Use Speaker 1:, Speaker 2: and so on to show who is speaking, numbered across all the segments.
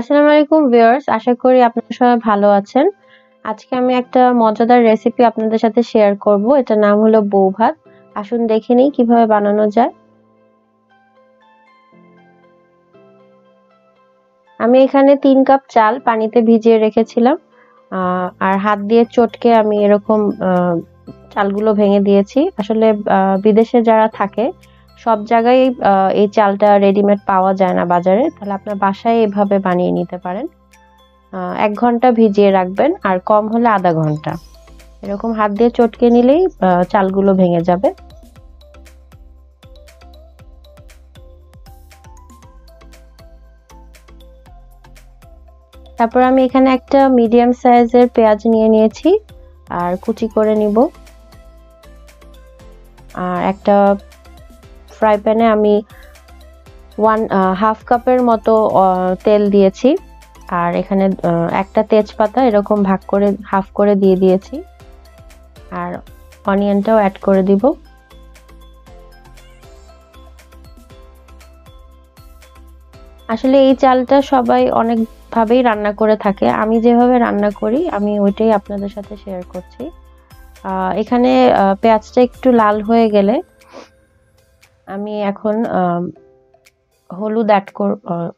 Speaker 1: আসসালামু আলাইকুম ভিউয়ার্স, আশা করি আপনারা সবাই ভালো আছেন। আজকে আমি একটা মজাদার রেসিপি আপনাদের সাথে শেয়ার করব, এটার নাম হলো বউ ভাত। আসুন দেখে নিই কীভাবে বানানো যায়। আমি এখানে তিন কাপ চাল পানিতে ভিজিয়ে রেখেছিলাম আর হাত দিয়ে চটকে আমি এরকম চালগুলো ভেঙে দিয়েছি। আসলে বিদেশে যারা থাকে সব জায়গায় এই চালটা রেডিমেড পাওয়া যায় না বাজারে। তাহলে আপনার বাসায় এভাবে বানিয়ে নিতে পারেন। এক ঘণ্টা ভিজিয়ে রাখবেন, আর কম হলে আধা ঘণ্টা। এরকম হাত দিয়ে চটকে নিলেই চালগুলো ভেঙে যাবে। তারপর আমি এখানে একটা মিডিয়াম সাইজের পেঁয়াজ নিয়ে নিয়েছি, আর কুচি করে নিব। আর একটা ফ্রাই প্যানে আমি ওয়ান হাফ কাপের মতো তেল দিয়েছি। আর এখানে একটা তেজপাতা এরকম ভাগ করে হাফ করে দিয়ে দিয়েছি। আর অনিয়নটাও অ্যাড করে দিব। আসলে এই চালটা সবাই অনেকভাবেই রান্না করে থাকে। আমি যেভাবে রান্না করি, আমি ওইটাই আপনাদের সাথে শেয়ার করছি। এখানে পেঁয়াজটা একটু লাল হয়ে গেলে আমি এখন হলুদ অ্যাড কর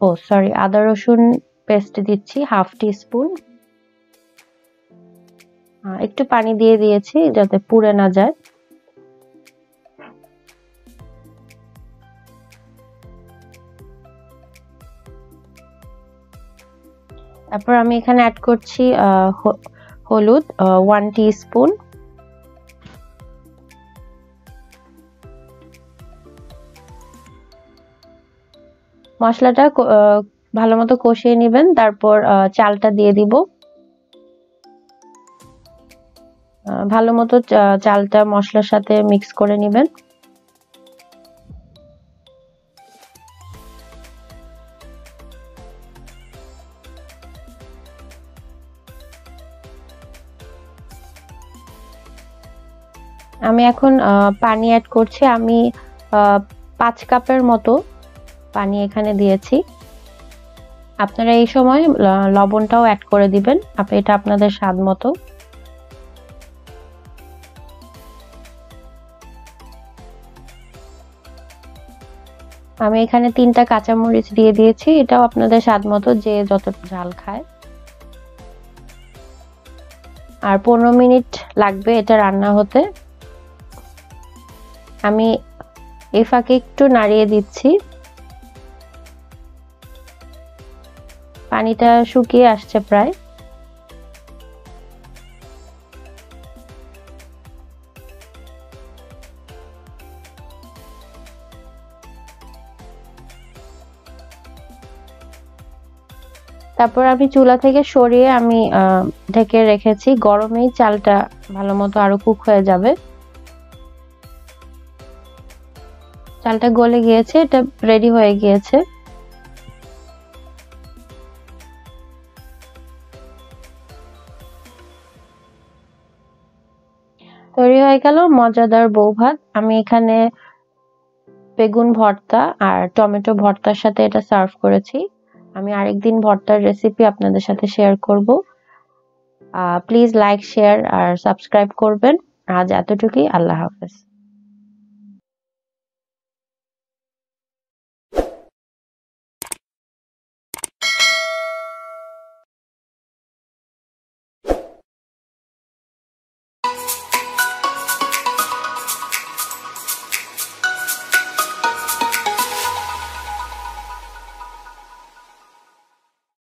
Speaker 1: ও সরি আদা রসুন পেস্ট দিচ্ছি হাফ টি স্পুন একটু পানি দিয়ে দিয়েছি যাতে পুড়ে না যায়। তারপর আমি এখানে অ্যাড করছি হলুদ ওয়ান টি স্পুন মশলাটা ভালো মতো কষিয়ে নেবেন, তারপর চালটা দিয়ে দিব। ভালো মতো চালটা মশলার সাথে মিক্স করে নেবেন। আমি এখন পানি অ্যাড করছি। আমি পাঁচ কাপের মতো পানি এখানে দিয়েছি। আপনারা এই সময় লবণটাও অ্যাড করে দিবেন। আপনি এটা আপনাদের স্বাদ মতো। আমি এখানে তিনটা কাঁচামরিচ দিয়ে দিয়েছি। এটাও আপনাদের স্বাদ মতো যে যত ঝাল খায়। আর পনেরো মিনিট লাগবে এটা রান্না হতে। আমি এ ফাঁকে একটু নাড়িয়ে দিচ্ছি। পানিটা শুকিয়ে আসছে প্রায়। তারপর আমি চুলা থেকে সরিয়ে আমি ঢেকে রেখেছি। গরমেই চালটা ভালো মতো আরও কুক হয়ে যাবে। চালটা গলে গিয়েছে, এটা রেডি হয়ে গিয়েছে। তৈরি হয়ে গেল মজাদার বউ ভাত। আমি এখানে বেগুন ভর্তা আর টমেটো ভর্তার সাথে এটা সার্ভ করেছি। আমি আরেকদিন ভর্তার রেসিপি আপনাদের সাথে শেয়ার করব। প্লিজ লাইক শেয়ার আর সাবস্ক্রাইব করবেন। আজ এতটুকুই, আল্লাহ হাফেজ।